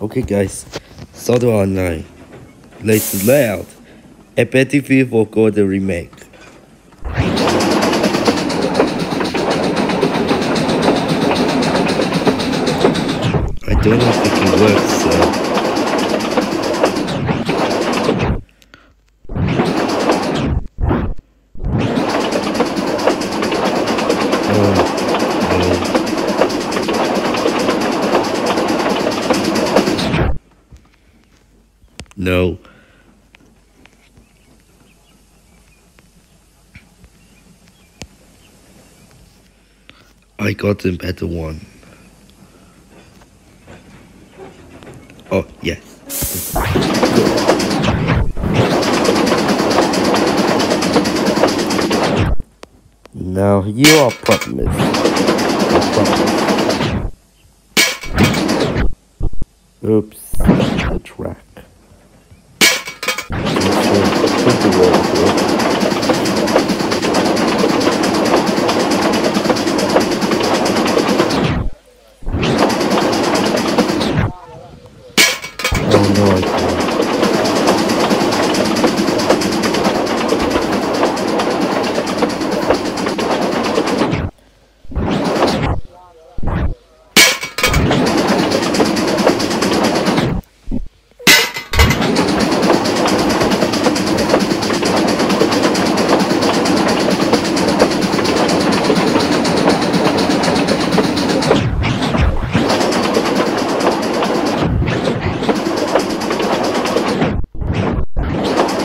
Okay guys, Sodor Online. Let's loud. A Better View for Gordon remake. I don't know if it can work, so... No. I got a better one. Oh, yes. Now you are promised. Oops, the track. Put the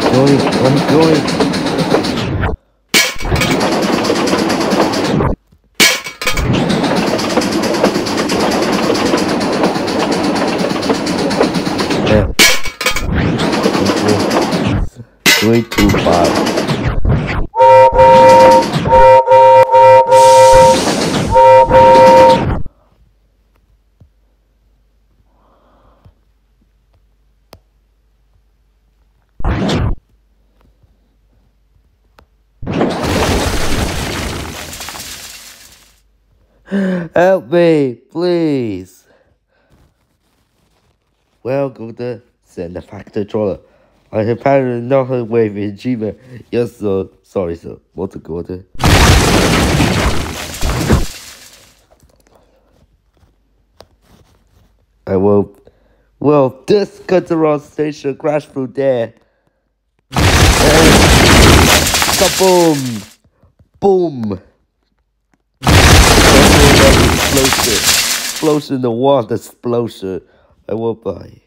going, I'm going. Yeah. Three, two, five. Help me, please. Welcome to Send the Fat Controller. I apparently not heard with achievement. Yes, sir. Sorry, sir. What's the order? I will. Well, this control station crashed through there. Boom! Boom! Explosion! Explosion the water explosion. I will buy.